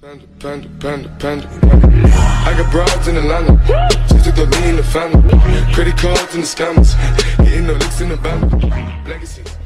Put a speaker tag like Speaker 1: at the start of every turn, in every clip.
Speaker 1: Panda, panda, panda, panda. I got broads in Atlanta. Just took the lean the family. Credit cards and the scammers. Getting no licks in the band. Legacies.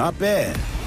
Speaker 2: Not bad.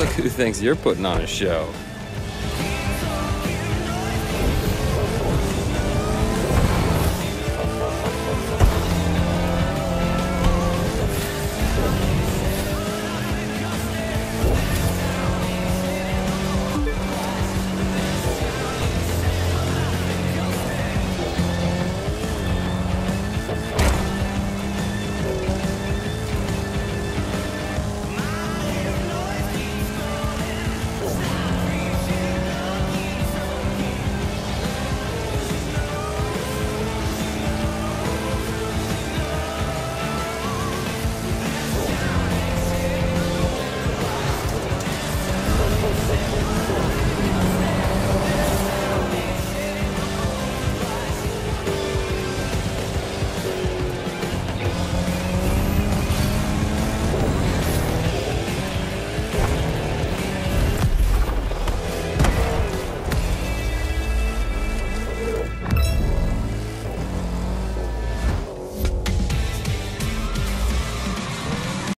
Speaker 3: Look who thinks you're putting on a show.